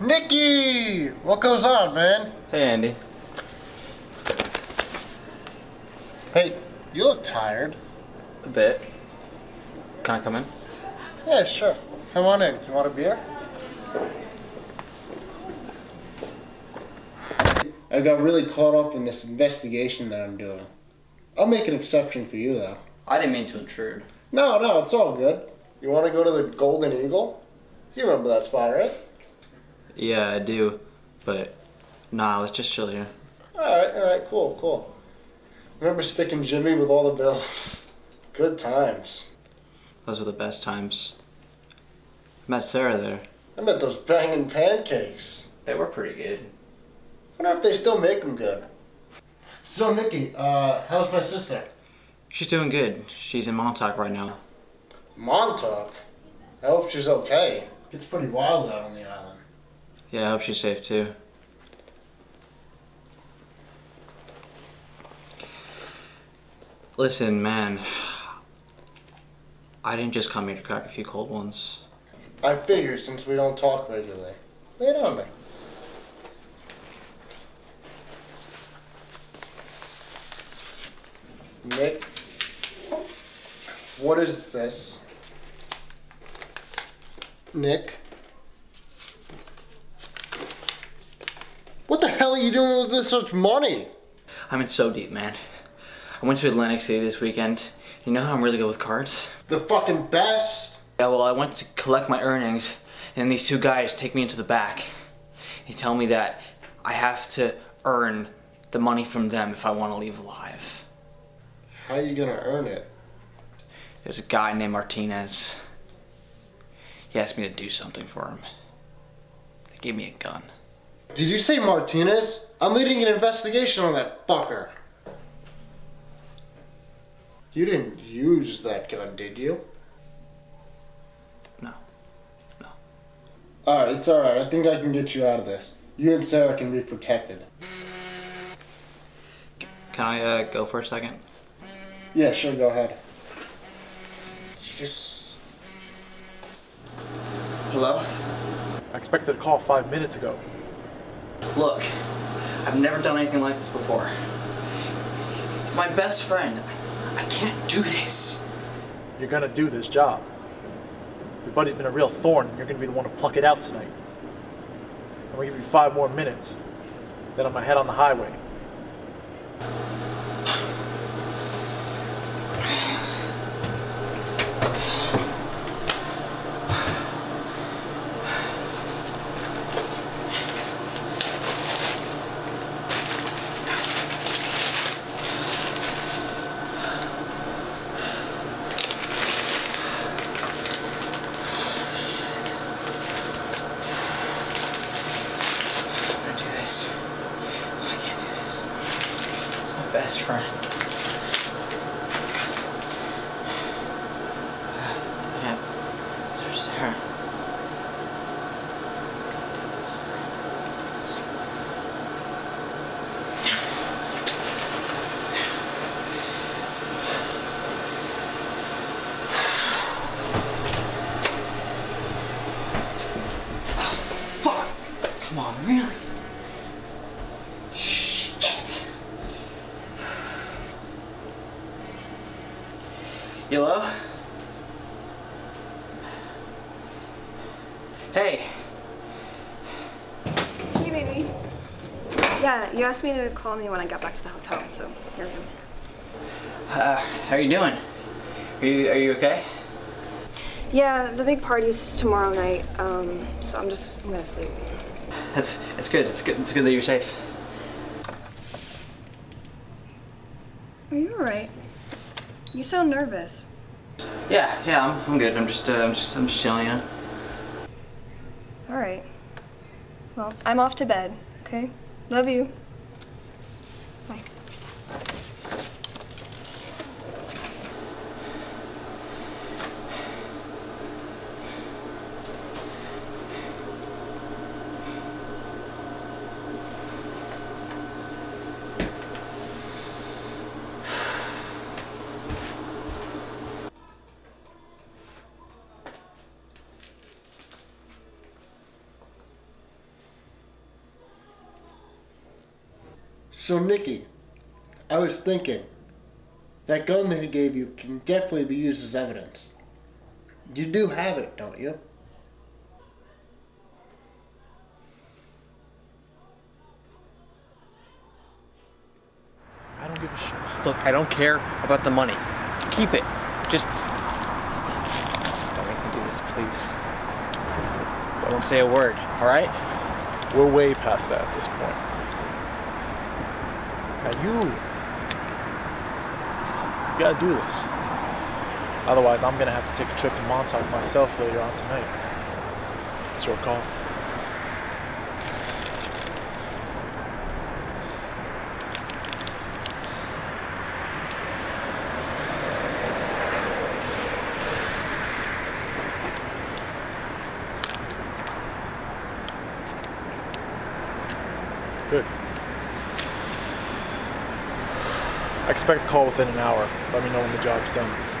Nicky! What goes on, man? Hey, Andy. Hey, you look tired. A bit. Can I come in? Yeah, sure. Come on in. You want a beer? I got really caught up in this investigation that I'm doing. I'll make an exception for you, though. I didn't mean to intrude. No, no, it's all good. You want to go to the Golden Eagle? You remember that spot, right? Yeah, I do. But, nah, let's just chill here. Alright, alright, cool, cool. Remember sticking Jimmy with all the bills? Good times. Those were the best times. I Met Sara there. I met those banging pancakes. They were pretty good. wonder if they still make them good. So, Nikki, uh, how's my sister? She's doing good. She's in Montauk right now. Montauk? I hope she's okay. It's pretty wild out on the island. Yeah, I hope she's safe too. Listen, man. I didn't just come here to crack a few cold ones. I figured since we don't talk regularly. Lay it on me. Nick, what is this? Nick? What the hell are you doing with this much money? I'm in so deep, man. I went to Atlantic City this weekend. You know how I'm really good with cards? The fucking best? Yeah, well, I went to collect my earnings, and these two guys take me into the back. They tell me that I have to earn the money from them if I want to leave alive. How are you gonna earn it? There's a guy named Martinez. He asked me to do something for him. They gave me a gun. Did you say Martinez? I'm leading an investigation on that fucker. You didn't use that gun, did you? No. No. Alright, it's alright. I think I can get you out of this. You and Sara can be protected. Can I uh, go for a second? Yeah, sure, go ahead. Just. Hello? I expected a call five minutes ago. Look, I've never done anything like this before. He's my best friend. I can't do this. You're gonna do this job. Your buddy's been a real thorn, and you're gonna be the one to pluck it out tonight. I'm gonna give you five more minutes. Then I'm gonna head on the highway. I'm gonna do this. I can't do this. He's my best friend. I have to, I have to. It's for Sara. I gotta do this. Fuck! Come on, really? Shit! Hello? Hey, Hey, baby. Yeah, you asked me to call me when I got back to the hotel, so here I am. uh, how are you doing? Are you, are you okay? Yeah, the big party's tomorrow night, um, so I'm just, I'm gonna sleep. That's, it's good, it's good, it's good that you're safe. Are you alright? You sound nervous. Yeah, yeah, I'm, I'm good. I'm just, uh, I'm just, I'm just chilling, you know? Alright. Well, I'm off to bed, okay? Love you. So, Nikki, I was thinking that gun that he gave you can definitely be used as evidence. You do have it, don't you? I don't give a shit. Look, I don't care about the money. Keep it. Just don't make me do this, please. I won't say a word, all right? We're way past that at this point. Now you, you gotta do this. Otherwise, I'm gonna have to take a trip to Montauk myself later on tonight. It's your call. Good. I expect a call within an hour. Let me know when the job's done.